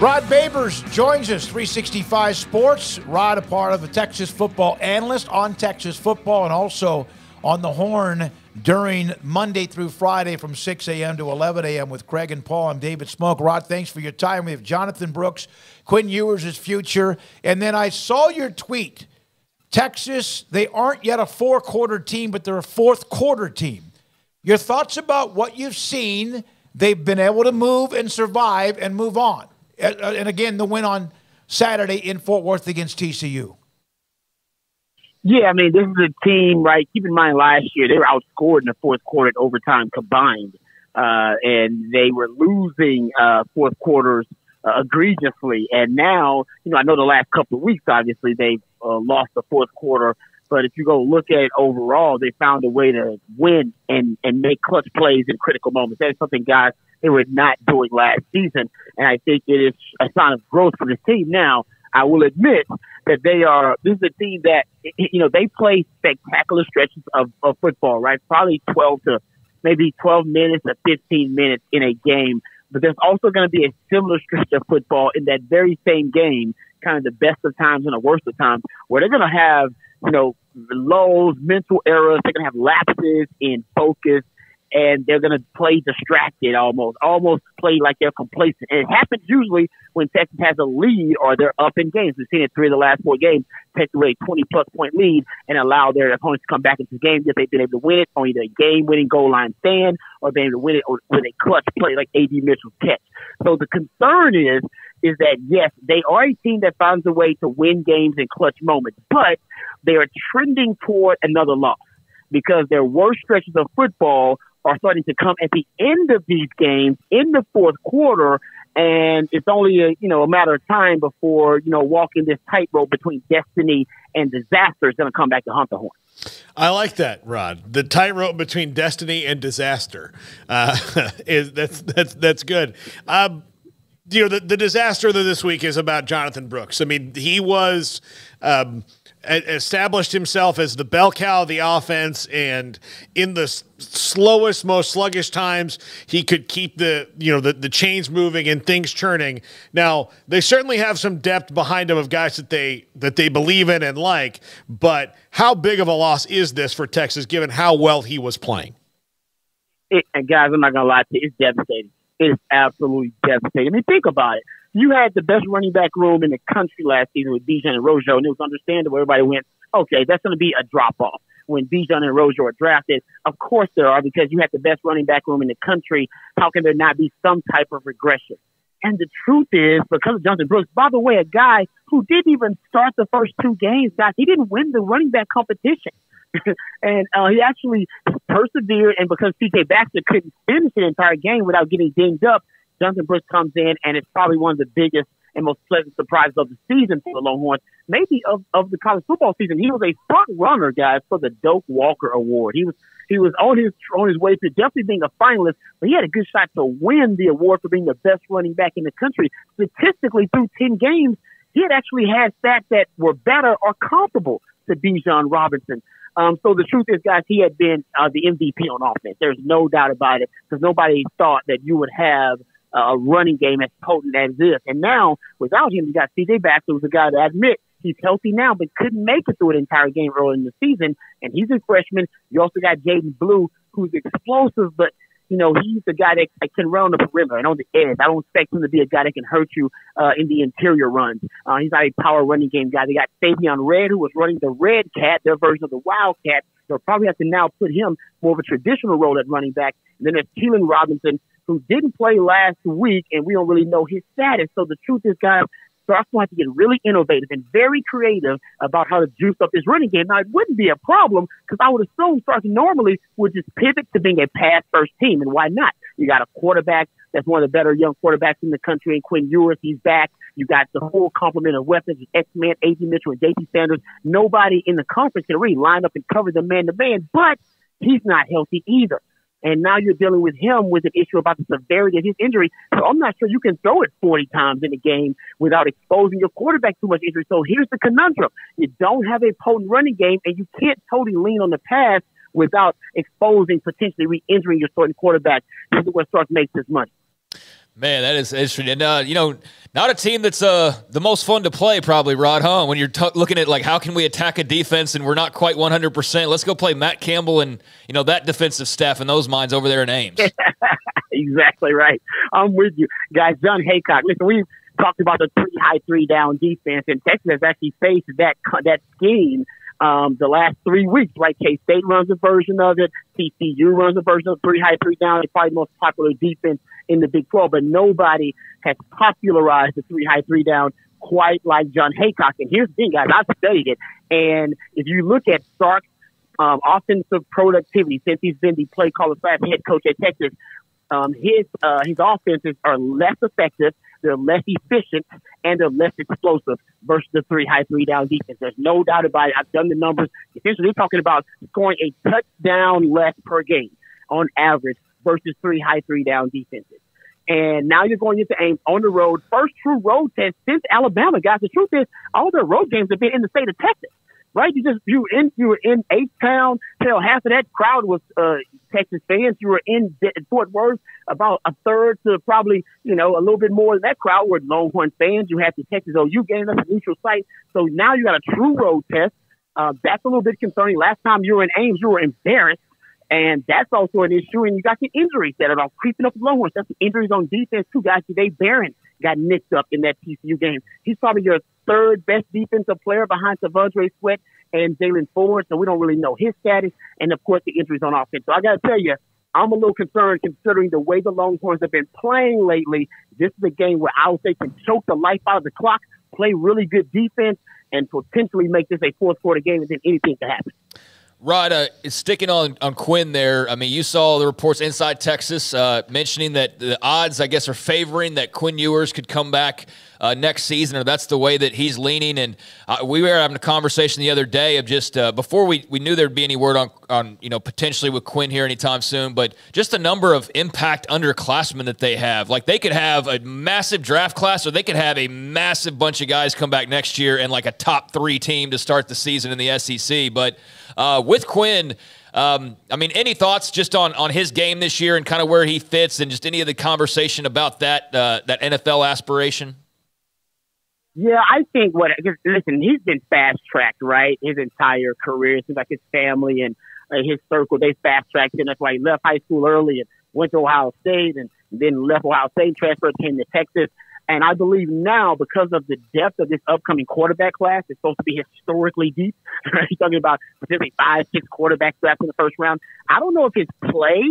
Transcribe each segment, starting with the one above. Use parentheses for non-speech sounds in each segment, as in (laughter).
Rod Babers joins us, 365 Sports. Rod, a part of the Texas football analyst on Texas football and also on the horn during Monday through Friday from 6 a.m. to 11 a.m. with Craig and Paul. I'm David Smoak. Rod, thanks for your time. We have Jonathan Brooks, Quinn Ewers' future. And then I saw your tweet. Texas, they aren't yet a four quarter team, but they're a fourth quarter team. Your thoughts about what you've seen? They've been able to move and survive and move on. Uh, uh, and again, the win on Saturday in Fort Worth against TCU. Yeah, I mean, this is a team, right? Keep in mind, last year they were outscored in the fourth quarter and overtime combined, uh, and they were losing uh, fourth quarters uh, egregiously. And now, you know, I know the last couple of weeks, obviously they've uh, lost the fourth quarter, but if you go look at it overall, they found a way to win and and make clutch plays in critical moments. That's something guys they were not doing last season. And I think it is a sign of growth for the team. Now, I will admit that they are, this is a team that, you know, they play spectacular stretches of, of football, right? Probably 12 to maybe 12 minutes or 15 minutes in a game. But there's also going to be a similar stretch of football in that very same game, kind of the best of times and the worst of times, where they're going to have, you know, lulls, mental errors. They're going to have lapses in focus and they're going to play distracted almost, almost play like they're complacent. And it happens usually when Texas has a lead or they're up in games. We've seen it three of the last four games, take away a 20 plus point lead and allow their opponents to come back into the game if they've been able to win it on either a game winning goal line stand or been able to win it with a clutch play like AD Mitchell's catch. So the concern is, is that yes, they are a team that finds a way to win games in clutch moments, but they are trending toward another loss because their worst stretches of football are starting to come at the end of these games in the fourth quarter. And it's only a, you know, a matter of time before, you know, walking this tightrope between destiny and disaster is going to come back to haunt the horn. I like that, Rod. The tightrope between destiny and disaster uh, (laughs) is that's that's that's good. Um, you know, the, the disaster of this week is about Jonathan Brooks. I mean, he was. Um, established himself as the bell cow of the offense and in the slowest most sluggish times he could keep the you know the, the chains moving and things churning now they certainly have some depth behind them of guys that they that they believe in and like but how big of a loss is this for texas given how well he was playing it, and guys i'm not gonna lie to you it's devastating is absolutely devastating i mean think about it you had the best running back room in the country last season with Bijan and Rojo, and it was understandable. Everybody went, okay, that's going to be a drop off when Bijan and Rojo are drafted. Of course there are because you have the best running back room in the country. How can there not be some type of regression? And the truth is, because of Jonathan Brooks, by the way, a guy who didn't even start the first two games, guys, he didn't win the running back competition. (laughs) and uh, he actually persevered, and because PK Baxter couldn't finish the entire game without getting dinged up, Jonathan Brooks comes in, and it's probably one of the biggest and most pleasant surprises of the season for the Longhorns, maybe of, of the college football season. He was a front runner, guys, for the Doak Walker Award. He was he was on his on his way to definitely being a finalist, but he had a good shot to win the award for being the best running back in the country. Statistically, through ten games, he had actually had stats that were better or comparable to Bijan Robinson. Um, so the truth is, guys, he had been uh, the MVP on offense. There's no doubt about it because nobody thought that you would have a running game as potent as this. And now, without him, you got CJ Baxter, who's a guy I admit he's healthy now, but couldn't make it through an entire game early in the season. And he's a freshman. You also got Jaydon Blue, who's explosive, but you know, he's the guy that can run the perimeter and on the edge. I don't expect him to be a guy that can hurt you uh, in the interior runs. Uh, he's not a power running game guy. They got Savion Red, who was running the Red Cat, their version of the Wildcat. They'll probably have to now put him more of a traditional role at running back. And then there's Keilan Robinson, who didn't play last week, and we don't really know his status. So the truth is, guys, Sark's going to have to get really innovative and very creative about how to juice up this running game. Now, it wouldn't be a problem because I would assume Sark's normally would just pivot to being a pass first team, and why not? You got a quarterback that's one of the better young quarterbacks in the country, and Quinn Ewers, he's back. You got the whole complement of weapons, with X-Man, A.D. Mitchell, and J.T. Sanders. Nobody in the conference can really line up and cover the man-to-man, but he's not healthy either. And now you're dealing with him with an issue about the severity of his injury. So I'm not sure you can throw it 40 times in a game without exposing your quarterback too much injury. So here's the conundrum. You don't have a potent running game and you can't totally lean on the pass without exposing potentially re-injuring your starting quarterback. This is what starts makes this money. Man, that is interesting. And, uh, you know, not a team that's uh, the most fun to play, probably, Rod, huh? When you're t- looking at, like, how can we attack a defense and we're not quite 100%. Let's go play Matt Campbell and, you know, that defensive staff and those minds over there in Ames. (laughs) exactly right. I'm with you. Guys, Jon Heacock, listen, we talked about the three high, three down defense, and Texas has actually faced that, that scheme um, the last three weeks, right? K State runs a version of it. TCU runs a version of three high, three down. It's probably the most popular defense in the Big 12, but nobody has popularized the three high, three down quite like John Heacock. And here's the thing, guys, I've studied it. And if you look at Sark's um, offensive productivity since he's been the play caller slash head coach at Texas, um, his uh, his offenses are less effective, they're less efficient, and they're less explosive versus the three high three down defense. There's no doubt about it. I've done the numbers. Essentially, they're talking about scoring a touchdown less per game on average versus three high three down defenses. And now you're going into Ames on the road. First true road test since Alabama, guys. The truth is, all their road games have been in the state of Texas right? You just you in you were in H Town. Hell, half of that crowd was uh, Texas fans. You were in Fort Worth. About a third to probably you know a little bit more of that crowd were Longhorn fans. You had the Texas OU game. That's a neutral site. So now you got a true road test. Uh, that's a little bit concerning. Last time you were in Ames, you were embarrassed. And that's also an issue. And you got the injuries that are creeping up the Longhorns. That's the injuries on defense too, guys. Dave Behren got nicked up in that TCU game. He's probably your third best defensive player behind T'Vondre Sweat and Jaylan Ford, so we don't really know his status, and of course the injuries on offense. So I got to tell you, I'm a little concerned considering the way the Longhorns have been playing lately. This is a game where I would say can choke the life out of the clock, play really good defense, and potentially make this a fourth quarter game, and then anything can happen. Rod, uh, sticking on, on Quinn there, I mean, you saw the reports inside Texas uh, mentioning that the odds, I guess, are favoring that Quinn Ewers could come back uh, next season, or that's the way that he's leaning. And uh, we were having a conversation the other day of just uh, before we, we knew there'd be any word on, on, you know, potentially with Quinn here anytime soon, but just the number of impact underclassmen that they have. Like they could have a massive draft class, or they could have a massive bunch of guys come back next year and like a top three team to start the season in the SEC. But uh, with Quinn, um, I mean, any thoughts just on on his game this year and kind of where he fits, and just any of the conversation about that uh, that NFL aspiration? Yeah, I think what listen, he's been fast tracked, right? His entire career. It seems like his family and uh, his circle they fast tracked him. That's why he left high school early and went to Ohio State, and then left Ohio State, transferred, came to Texas. And I believe now, because of the depth of this upcoming quarterback class, it's supposed to be historically deep. (laughs) He's talking about potentially five, six quarterbacks drafted in the first round. I don't know if his play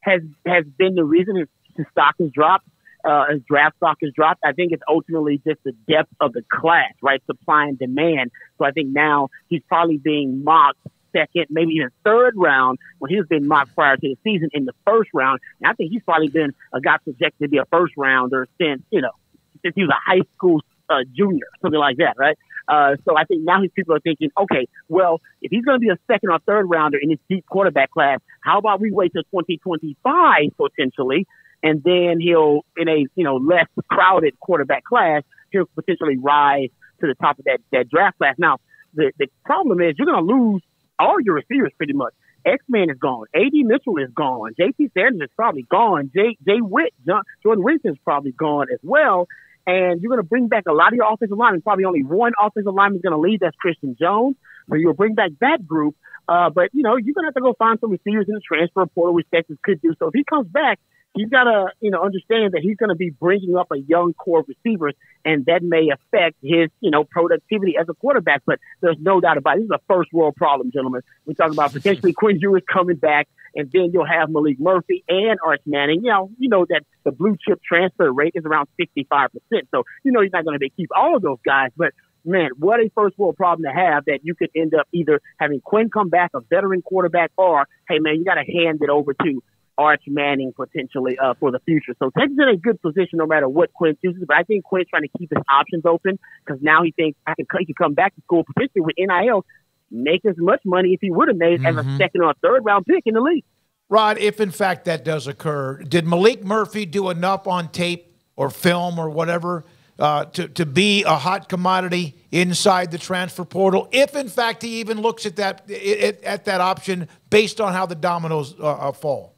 has has been the reason his, his stock has dropped uh, his draft stock has dropped. I think it's ultimately just the depth of the class, right? Supply and demand. So I think now he's probably being mocked second, maybe even third round when he was being mocked prior to the season in the first round. And I think he's probably been a guy projected to be a first rounder since, you know, since he was a high school uh, junior, something like that, right? Uh, so I think now his people are thinking, okay, well, if he's going to be a second or third rounder in this deep quarterback class, how about we wait till 2025 potentially and then he'll in a you know less crowded quarterback class he'll potentially rise to the top of that that draft class. Now the the problem is you're going to lose all your receivers pretty much. X Man is gone. AD Mitchell is gone. JT Sanders is probably gone. Jay Jay Witt, John, Jordan Winston is probably gone as well. And you're going to bring back a lot of your offensive linemen. Probably only one offensive lineman is going to leave. That's Christian Jones. So you'll bring back that group. Uh, but you know you're going to have to go find some receivers in the transfer portal, which Texas could do. So if he comes back, he's got to, you know, understand that he's going to be bringing up a young core of receivers, and that may affect his, you know, productivity as a quarterback. But there's no doubt about it. This is a first world problem, gentlemen. We're talking about (laughs) potentially Quinn Ewers coming back, and then you'll have Maalik Murphy and Arch Manning. You know, you know that the blue chip transfer rate is around 65%. So, you know, he's not going to keep all of those guys, but man, what a first world problem to have that you could end up either having Quinn come back, a veteran quarterback, or hey man, you got to hand it over to Arch Manning potentially uh, for the future. So Texas in a good position no matter what Quinn chooses. But I think Quinn's trying to keep his options open because now he thinks I can he can come back to school potentially with NIL, make as much money if he would have made mm-hmm. as a mm-hmm. second or third round pick in the league. Rod, if in fact that does occur, did Maalik Murphy do enough on tape or film or whatever uh, to, to be a hot commodity inside the transfer portal, if in fact he even looks at that at that option based on how the dominoes uh, uh fall?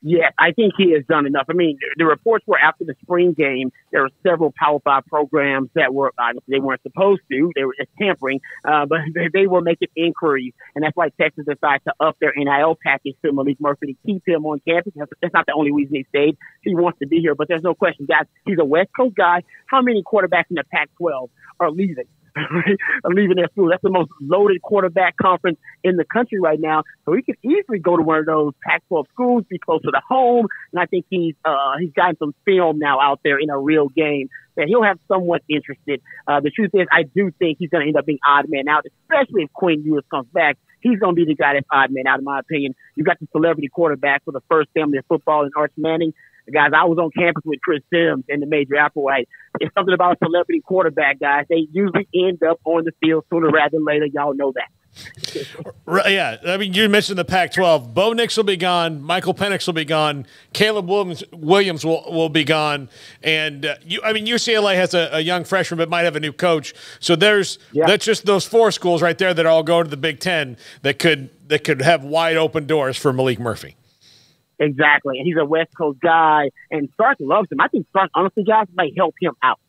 Yeah, I think he has done enough. I mean, the reports were after the spring game, there were several Power Five programs that were obviously they weren't supposed to. They were tampering, uh, but (laughs) they, they were making inquiries, and that's why Texas decided to up their NIL package to Maalik Murphy to keep him on campus. That's not the only reason he stayed. He wants to be here, but there's no question, guys. He's a West Coast guy. How many quarterbacks in the Pac-12 are leaving? (laughs) I'm leaving their school. That's the most loaded quarterback conference in the country right now. So he could easily go to one of those Pac-12 schools, be closer to home. And I think he's uh, he's gotten some film now out there in a real game that he'll have someone interested. Uh, the truth is, I do think he's going to end up being odd man out, especially if Quinn Ewers comes back. He's going to be the guy that's odd man out, in my opinion. You got the celebrity quarterback for the first family of football in Arch Manning. Guys, I was on campus with Chris Simms and the Major Applewhite. It's something about celebrity quarterback, guys. They usually end up on the field sooner rather than later. Y'all know that. Right, yeah, I mean, you mentioned the Pac-12. Bo Nix will be gone. Michael Penix will be gone. Caleb Williams, Williams will, will be gone. And uh, you, I mean, UCLA has a, a, young freshman, but might have a new coach. So there's yeah. that's just those four schools right there that all go to the Big Ten that could that could have wide open doors for Maalik Murphy. Exactly. And he's a West Coast guy, and Sark loves him. I think Sark, honestly, guys, might help him out.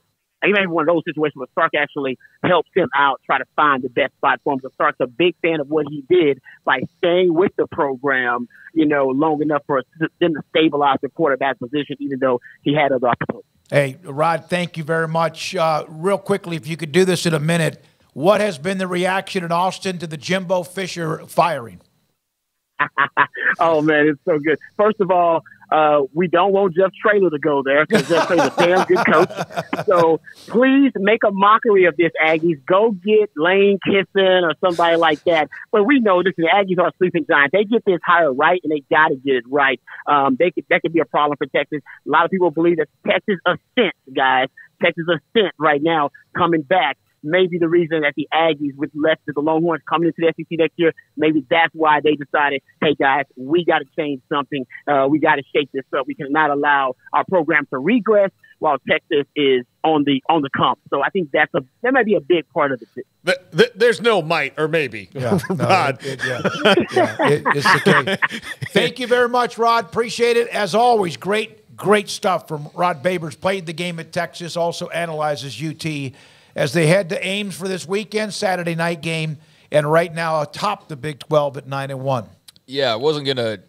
He may be one of those situations where Sark actually helps him out, try to find the best spot for him. Because Sark's a big fan of what he did by staying with the program, you know, long enough for them to stabilize the quarterback position, even though he had other opportunities. Hey, Rod, thank you very much. Uh, real quickly, if you could do this in a minute, what has been the reaction in Austin to the Jimbo Fisher firing? (laughs) oh man, it's so good. First of all, uh, we don't want Jeff Traylor to go there because Jeff Traylor's a damn good coach. So please make a mockery of this, Aggies. Go get Lane Kiffin or somebody like that. But we know this: the Aggies are sleeping giants. They get this hire right, and they got to get it right. Um, they could that could be a problem for Texas. A lot of people believe that Texas ascent, guys. Texas ascent right now coming back maybe the reason that the Aggies with left of the Longhorns coming into the SEC next year, maybe that's why they decided, hey guys, we got to change something. Uh, we got to shake this up. We cannot allow our program to regress while Texas is on the on the comp. So I think that's a that might be a big part of it. The, the, there's no might or maybe. Yeah, Rod. (laughs) It, it, yeah, yeah it, it's the case. (laughs) Thank you very much, Rod. Appreciate it as always. Great, great stuff from Rod Babers. Played the game at Texas. Also analyzes UT as they head to Ames for this weekend, Saturday night game, and right now atop the Big 12 at 9 and 1. Yeah, I wasn't to